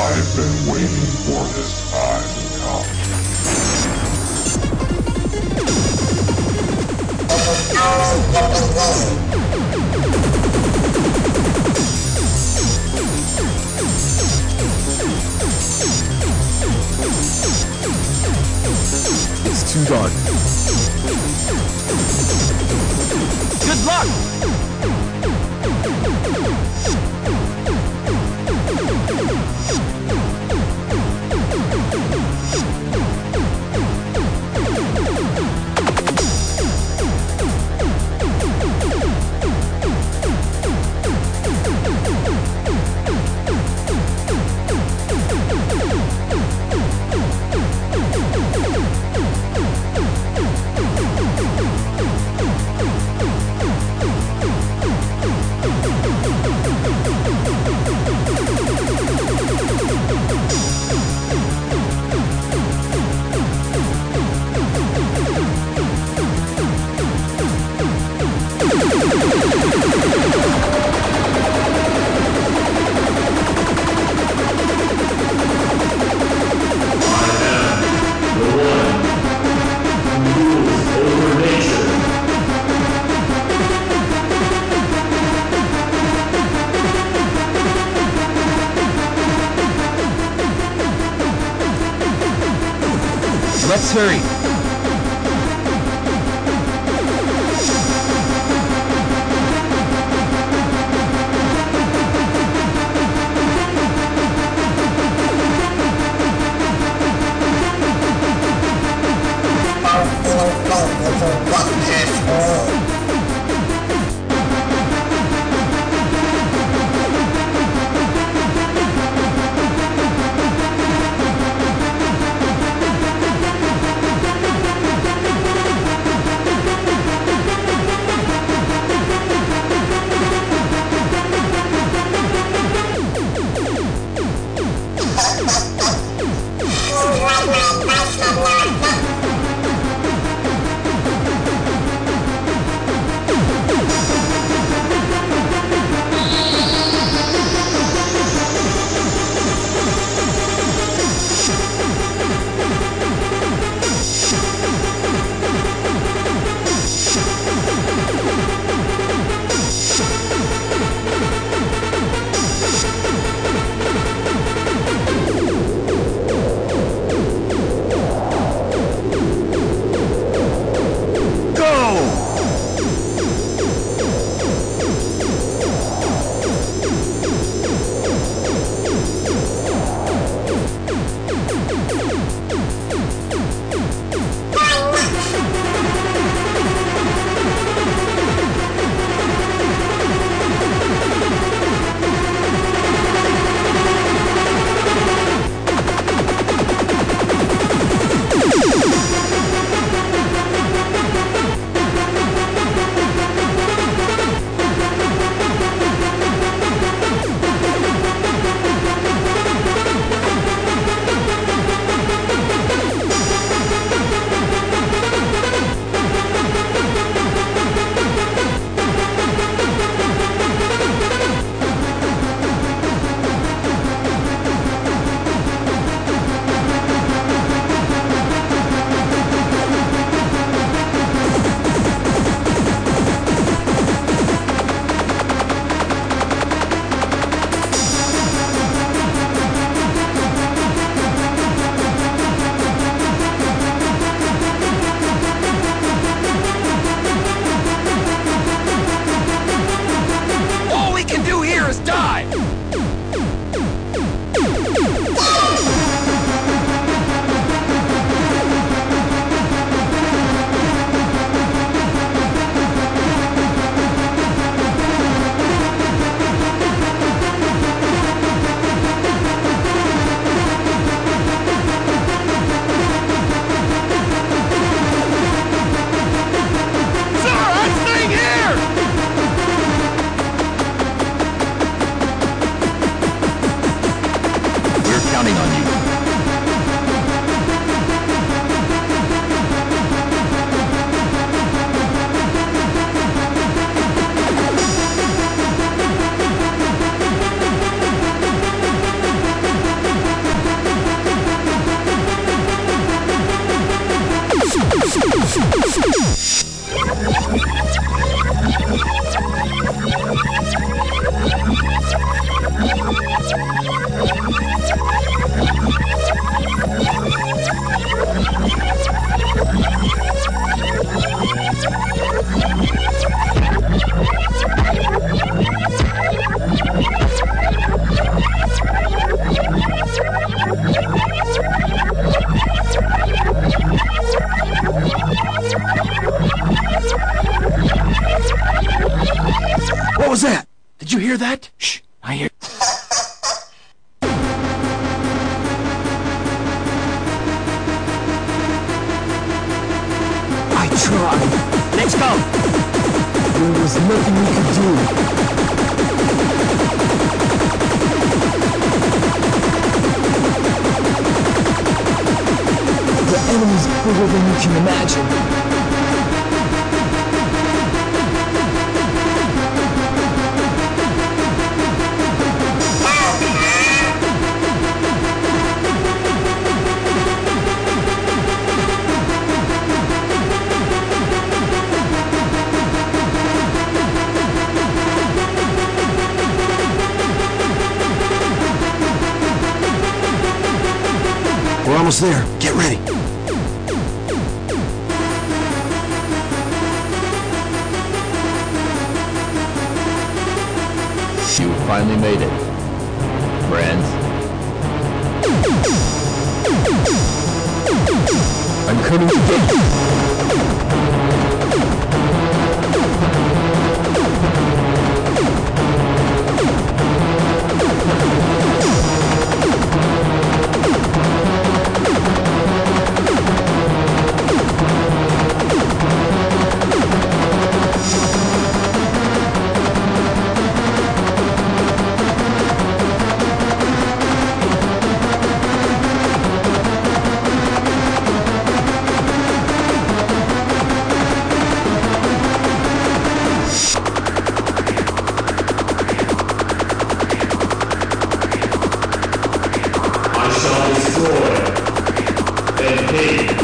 I've been waiting for this time to come. It's too dark. Good luck! Let's hear that? Shh, I hear... I tried. Let's go! There was nothing we could do. The enemy's bigger than you can imagine. Almost there. Get ready. You finally made it. Friends. I'm coming to you. Hey!